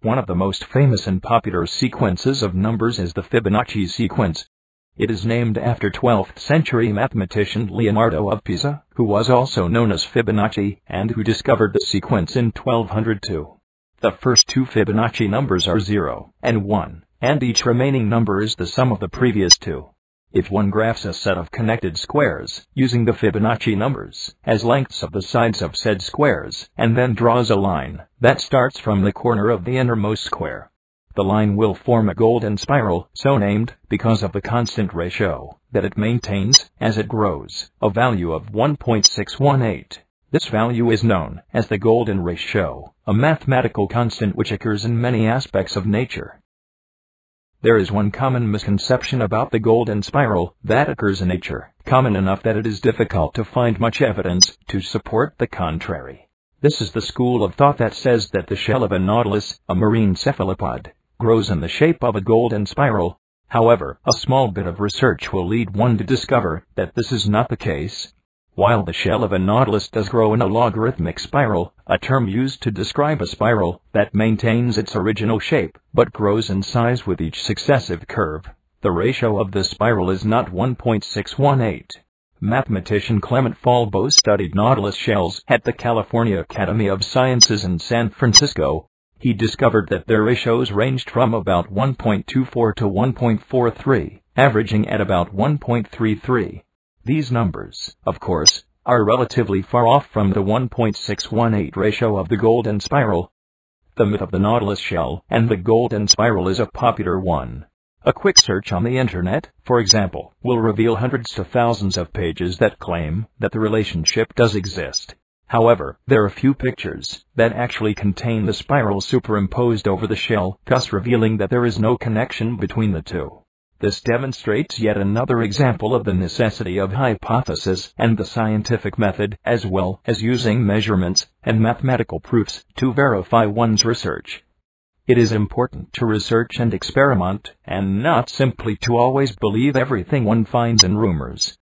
One of the most famous and popular sequences of numbers is the Fibonacci sequence. It is named after 12th century mathematician Leonardo of Pisa, who was also known as Fibonacci, and who discovered the sequence in 1202. The first two Fibonacci numbers are 0 and 1, and each remaining number is the sum of the previous two. If one graphs a set of connected squares, using the Fibonacci numbers as lengths of the sides of said squares, and then draws a line that starts from the corner of the innermost square, the line will form a golden spiral, so named because of the constant ratio that it maintains as it grows, a value of 1.618. This value is known as the golden ratio, a mathematical constant which occurs in many aspects of nature. There is one common misconception about the golden spiral that occurs in nature, common enough that it is difficult to find much evidence to support the contrary. This is the school of thought that says that the shell of a nautilus, a marine cephalopod, grows in the shape of a golden spiral. However, a small bit of research will lead one to discover that this is not the case, while the shell of a nautilus does grow in a logarithmic spiral, a term used to describe a spiral that maintains its original shape but grows in size with each successive curve, the ratio of the spiral is not 1.618. Mathematician Clement Falbo studied nautilus shells at the California Academy of Sciences in San Francisco. He discovered that their ratios ranged from about 1.24 to 1.43, averaging at about 1.33. These numbers, of course, are relatively far off from the 1.618 ratio of the golden spiral. The myth of the Nautilus shell and the golden spiral is a popular one. A quick search on the internet, for example, will reveal hundreds to thousands of pages that claim that the relationship does exist. However, there are few pictures that actually contain the spiral superimposed over the shell, thus revealing that there is no connection between the two. This demonstrates yet another example of the necessity of hypothesis and the scientific method, as well as using measurements and mathematical proofs to verify one's research. It is important to research and experiment, and not simply to always believe everything one finds in rumors.